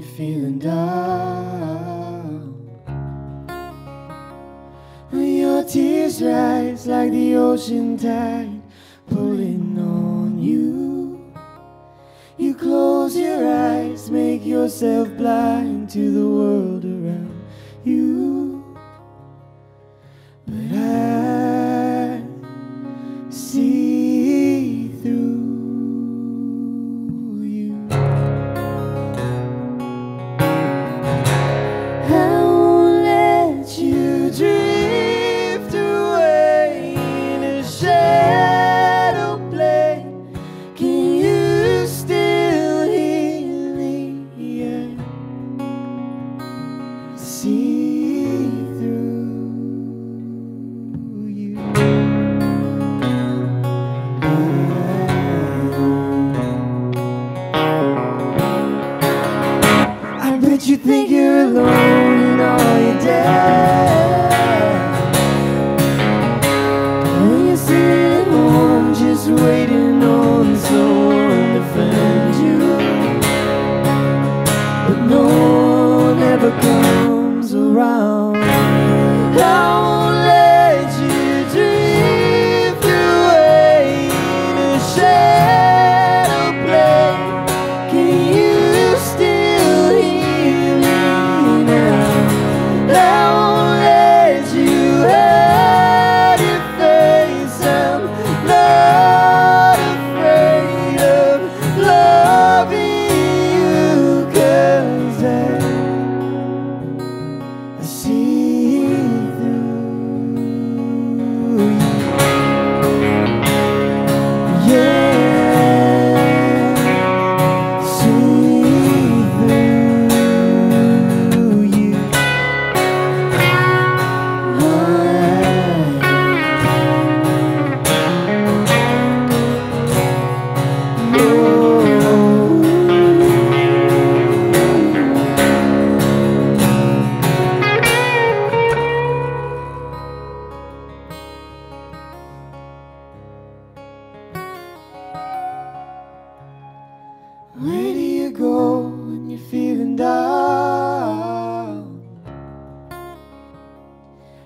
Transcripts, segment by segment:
feeling down. Your tears rise like the ocean tide pulling on you. You close your eyes, make yourself blind to the world around you. Bet you think you're alone in all your day. Where do you go when you're feeling down?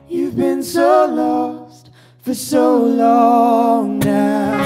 You've been so lost for so long now.